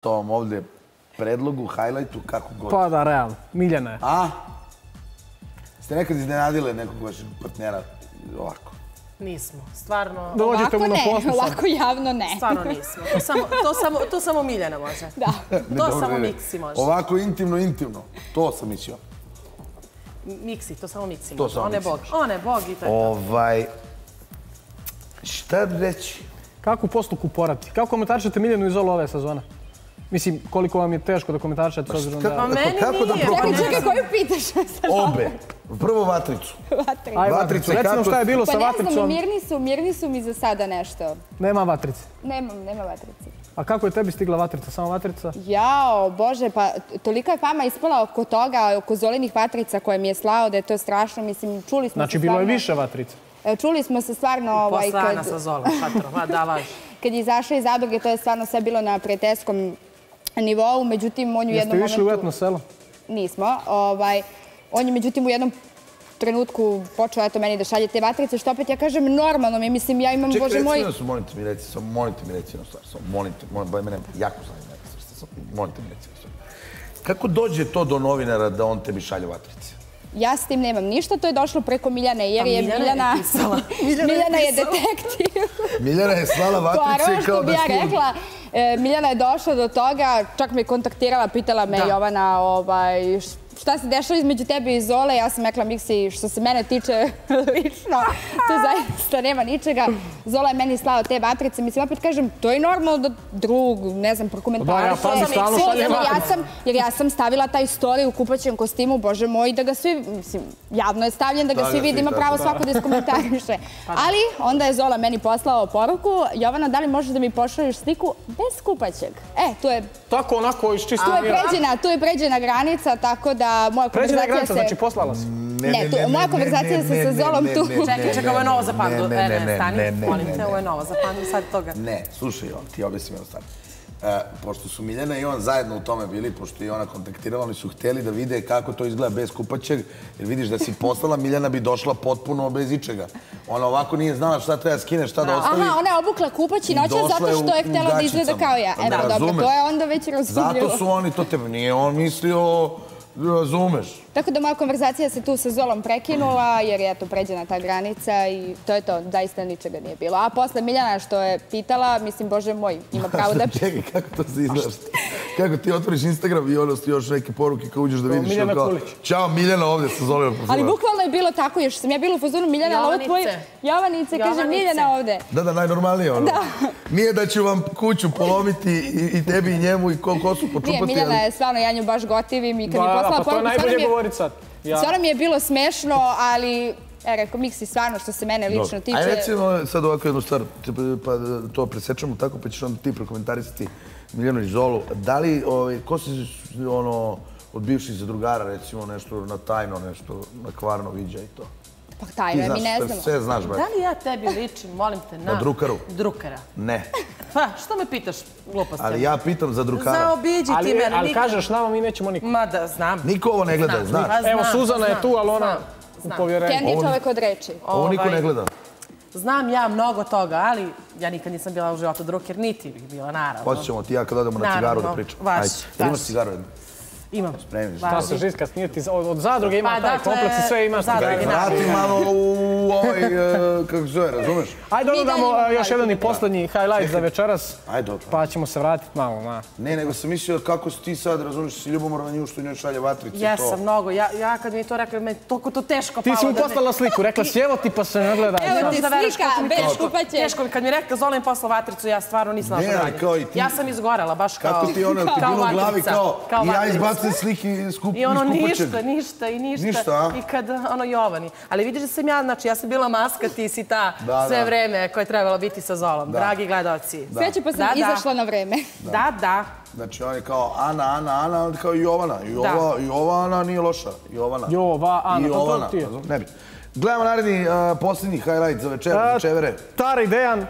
tom ovdje predlogu, highlightu, kako god. Pa da, realno. Miljana je. A? Ste nekad iznenadile nekog vašeg partnera ovako? Nismo, stvarno. Dođete mu na ne, ovako javno ne. Stvarno nismo. To samo, to samo, to samo Miljana može. Da. Ne, To dobro, samo ne. Miksi može. Ovako intimno, intimno. To sam mislio. Miksi, to samo Miksi To može. samo On je Miksi bog. može. On je bog i to je to. Ovaj... Šta reći? Kako postupku porati? Kako komentarišete Miljanu iz ove sezone? Mislim, koliko vam je teško da komentarišete s obzirom šta- da... Pa meni kako da nije. pa ne Čekaj, znam. koju pitaš? Obe. Prvo vatricu. vatri. Aj, Vatrice, vatrice, recimo kako- šta je bilo Pa sa ne znam, vatricom. mirni su, mirni su mi za sada nešto. Nema vatrice. Nemam, nema vatrice. A kako je tebi stigla vatrica? Samo vatrica? Jao, bože, pa tolika je fama ispala oko toga, oko zolinih vatrica koje mi je slao, da je to strašno. Mislim, čuli smo Znači, se bilo je stvarno- više vatrica. E, Čuli smo se stvarno ovaj, Posle Ana kad, sa Zolom, šatrom. Ma da, laži. kad je izašao iz zadruge, to je stvarno sve bilo na prijateljskom nivou, međutim, on je u Jeste jednom išli u momentu... etno selo? Nismo. Ovaj, on je međutim u jednom trenutku počeo eto meni da šalje te vatrice, što opet ja kažem normalno mi, mislim ja imam, Čekaj, bože moj... da su, molite mi, reci, samo molite mi, reci jednu stvar, samo molite, boj mene jako zanima, neka stvar, samo molite mi, reci jednu stvar. Kako dođe to do novinara da on tebi šalje vatrice? Ja s tim nemam ništa, to je došlo preko Miljane, jer je Miljana Miljana... je detektiv. Miljana je slala vatrice Poirot, kao što bi da ja rekla. E, Miljana je došla do toga, čak me kontaktirala, pitala me Da. Jovana ovaj, šta se dešava između tebe i Zole. Ja sam rekla, Miksi, što se mene tiče lično, tu zaista nema ničega. Zola je meni slao te vatrice. Mislim, opet kažem, to je normalno da drug, ne znam, ja stalno Jer ja sam, jer ja sam stavila taj story u kupaćem kostimu, bože moj, da ga svi, mislim, javno je stavljen da ga Da, svi vidi, ima pravo da. svako da iskomentariše. Ali onda je Zola meni poslao poruku, Jovana, da li možeš da mi pošalješ sliku bez kupaćeg? E, tu je, Tako, onako, iz tu čistog je pređena, tu je pređena granica, tako da moja Pređena konverzacija se... znači poslala si. Ne, tu- moja konverzacija se sa Zolom tu- Čekaj, čekaj, ovo je novo za pandu. ne, Ne, ne, ne, ne, stani, ne, ne, molim ne, te, ne. ovo je novo za pandu, sad toga. Ne, slušaj, on, ti objasnim jednu stvar. E, pošto su Miljana i on zajedno u tome bili, pošto i ona kontaktirala, oni su htjeli da vide kako to izgleda bez kupaćeg, jer vidiš da si poslala, Miljana bi došla potpuno bez ičega. Ona ovako nije znala šta treba skine, šta da ostavi. Aha, ona je obukla kupać i noća zato je što je htjela da izgleda kao ja. Evo, dobro, to je onda već razumljivo. Zato su oni to tebe, nije on mislio, razumeš. Tako da moja konverzacija se tu sa Zolom prekinula, jer je to pređena ta granica i to je to, zaista ničega nije bilo. A posle Miljana što je pitala, mislim, bože moj, ima pravo da... Čekaj, kako to se izgledaš? Kako ti otvoriš Instagram i ono ti još neke poruke kao uđeš da vidiš Miljana ono kao, Kulić. Ćao Miljana ovdje sa Zolijom. Ali bukvalno je bilo tako, još sam ja bila u fazonu Miljana, ali ovo tvoje... Jovanice. Kaže. Miljana ovde. Da, da, najnormalnije ono. Nije da ću vam kuću polomiti i, i tebi i njemu i ko, kosu počupati. Nije, Miljana je stvarno, ja nju baš gotivim i kad Da, mi da, poslala pa to je poruku, najbolje govoriti sad. Ja. Stvarno mi je bilo smešno, ali... E, rekao, Miksi, stvarno što se mene lično tiče... Ajde recimo sad ovako jednu stvar, pa da to presečemo tako, pa ćeš onda ti prokomentarisati Miljanu i Zolu. Da li, ovaj, ko si ono, od bivših zadrugara, recimo, nešto na tajno, nešto na kvarno viđa i to? Pa Ti tajno, znaš, mi ne znamo. sve znaš, brate. Da li ja tebi ličim, molim te, na... Na drukaru? Drukara. Ne, Pa, što me pitaš gluposti? ali ja pitam za drukara. Zaobiđi ti Ali, mene. ali kažeš nama, mi nećemo niko. Ma da, znam. Niko ovo ne gleda, znaš. pa Evo, Suzana je tu, ali ona znam, u povjerenju. Kendi je čovek od reči. Ovo niko Ovaj, ne gleda. Znam ja mnogo toga, ali ja nikad nisam bila u životu druker, niti bih bila, naravno. Hoće ćemo ti ja kad odemo na Naravno, cigaru da pričamo. vaš, Ajde, imaš cigaru jednu? Imam. Spremi. Vaš. Ta se žiska snijeti, od, od zadruge ima Pa, taj dakle, kompleks i sve imaš. Vrati malo u ovaj, e, kako se zove, razumeš? Ajde, onda damo a, još jedan i posljednji highlight za večeras. Ajde, dobro. Pa ćemo se vratiti malo na... Ne, nego sam mislio kako si ti sad, razumiješ, si ljubomoran na nju što njoj šalje vatrice. Jesam, mnogo. Ja, ja kad mi je to rekla, me je toliko to teško Ti palo. si mu poslala sliku, rekla si evo ti pa se ne gledaj. Evo ti slika, bez teško- kupaće. Teško mi, kad mi je rekla Zola mi posla vatricu, ja stvarno nisam našla ti- Ja sam izgorela, baš kao... Kako ti ono, ti bilo u glavi vatrica, kao, ja vatrica. Izbacim slike iz kup, I ono ništa, ništa i ništa. Ništa, a? I kad ono Jovani. Ali vidiš da sam ja, znači ja sam bila maska, ti si ta Da, sve da. vreme koja je trebala biti sa Zolom. Da. Dragi gledalci. Sreće pa sam Da, da. izašla na vreme. Da, da. Znači on je kao Ana, Ana, Ana, onda kao Jovana. Jova, Jovana nije loša. Jovana. Jova, Ana, I pa to Jovana. ti je. Ne bi. Gledamo naredni uh, posljednji highlight za večer, za čevere. Tara i Dejan,